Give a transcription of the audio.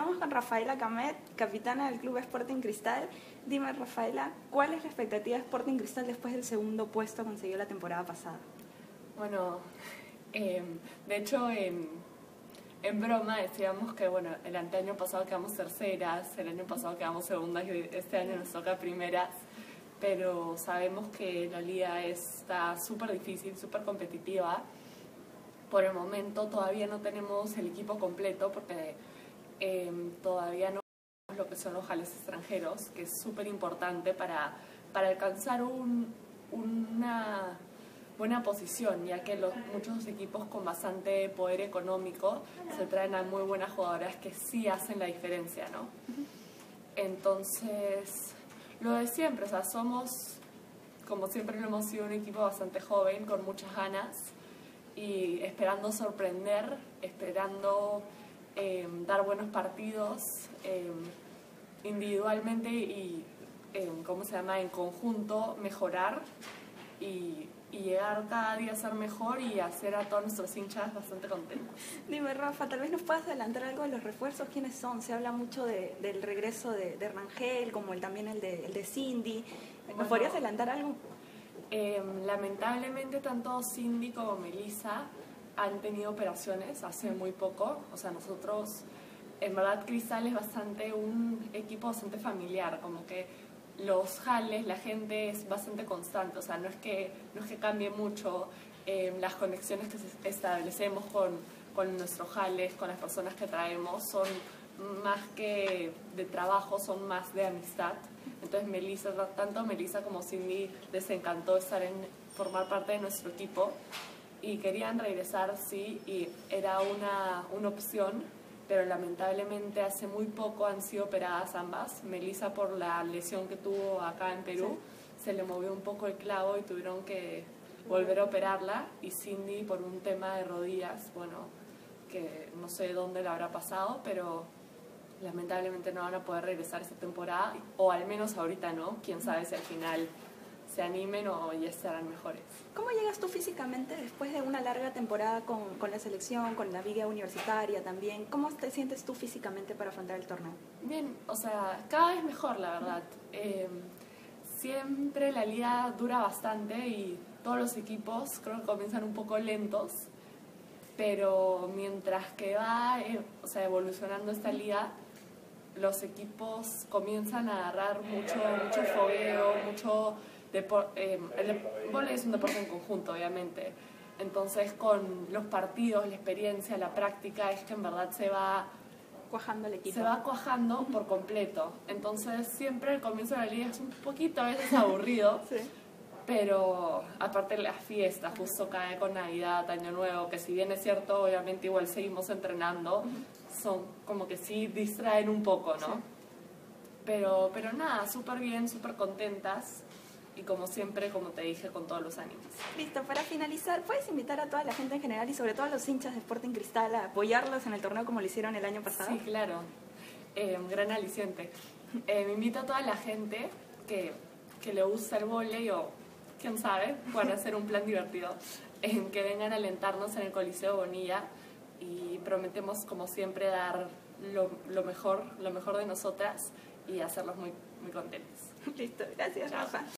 Estamos con Rafaela Camet, capitana del Club Sporting Cristal. Dime, Rafaela, ¿cuál es la expectativa de Sporting Cristal después del segundo puesto conseguido la temporada pasada? Bueno, em, de hecho, en, en broma decíamos que, bueno, el año pasado quedamos terceras, el año pasado quedamos segundas y este año nos toca primeras, pero sabemos que la liga está súper difícil, súper competitiva por el momento todavía no tenemos el equipo completo porque em, todavía no lo que son los jales extranjeros, que es súper importante para, para alcanzar un, una buena posición, ya que los, muchos equipos con bastante poder económico se traen a muy buenas jugadoras que sí hacen la diferencia, ¿no? Entonces, lo de siempre, o sea, somos, como siempre lo hemos sido, un equipo bastante joven, con muchas ganas, y esperando sorprender, esperando em, dar buenos partidos em, individualmente y, em, ¿cómo se llama?, en conjunto, mejorar y, llegar cada día a ser mejor y hacer a todos nuestros hinchas bastante contentos. Dime, Rafa, tal vez nos puedas adelantar algo de los refuerzos, ¿quiénes son? Se habla mucho del regreso de, Rangel, como el, también el de, el de Cindy. ¿Nos podrías adelantar algo? Em, lamentablemente tanto Cindy como Melissa han tenido operaciones hace muy poco. O sea, nosotros, en verdad Cristal es bastante un equipo bastante familiar, como que los jales, la gente es bastante constante, o sea, no es que, no es que cambie mucho em, las conexiones que establecemos con, con nuestros jales, con las personas que traemos, son más que de trabajo, son más de amistad. Entonces Melissa, tanto Melissa como Cindy les encantó estar en formar parte de nuestro equipo y querían regresar, sí, y era una, una opción, pero lamentablemente hace muy poco han sido operadas ambas. Melissa por la lesión que tuvo acá en Perú, se le movió un poco el clavo y tuvieron que volver a operarla, y Cindy por un tema de rodillas, bueno, que no sé dónde le habrá pasado, pero lamentablemente no van a poder regresar esta temporada, o al menos ahorita no, quién sabe si al final se animen o ya estarán mejores. ¿Cómo llegas tú físicamente después de una larga temporada con, con la selección, con la liga universitaria también? ¿Cómo te sientes tú físicamente para afrontar el torneo? Bien, o sea, cada vez mejor, la verdad. Em, siempre la liga dura bastante y todos los equipos creo que comienzan un poco lentos, pero mientras que va eh, o sea, evolucionando esta liga, los equipos comienzan a agarrar mucho, mucho fogueo, mucho deporte. Eh, el vóley es un deporte en conjunto, obviamente. Entonces, con los partidos, la experiencia, la práctica, es que en verdad se va cuajando el equipo. Se va cuajando por completo. Entonces, siempre el comienzo de la liga es un poquito a veces aburrido. sí. Pero aparte la fiesta, justo cae con Navidad, Año Nuevo, que si bien es cierto, obviamente igual seguimos entrenando, son como que sí distraen un poco, ¿no? Pero, pero nada, súper bien, súper contentas y como siempre, como te dije, con todos los ánimos. Listo, para finalizar, ¿puedes invitar a toda la gente en general y sobre todo a los hinchas de Sporting Cristal a apoyarlos en el torneo como lo hicieron el año pasado? Sí, claro, eh, gran aliciente. Eh, me invito a toda la gente que, que le gusta el volei o quién sabe, puede hacer un plan divertido, en que vengan a alentarnos en el Coliseo Bonilla y prometemos como siempre dar lo, lo, mejor, lo mejor de nosotras y hacerlos muy, muy contentos. Listo, gracias Rafa.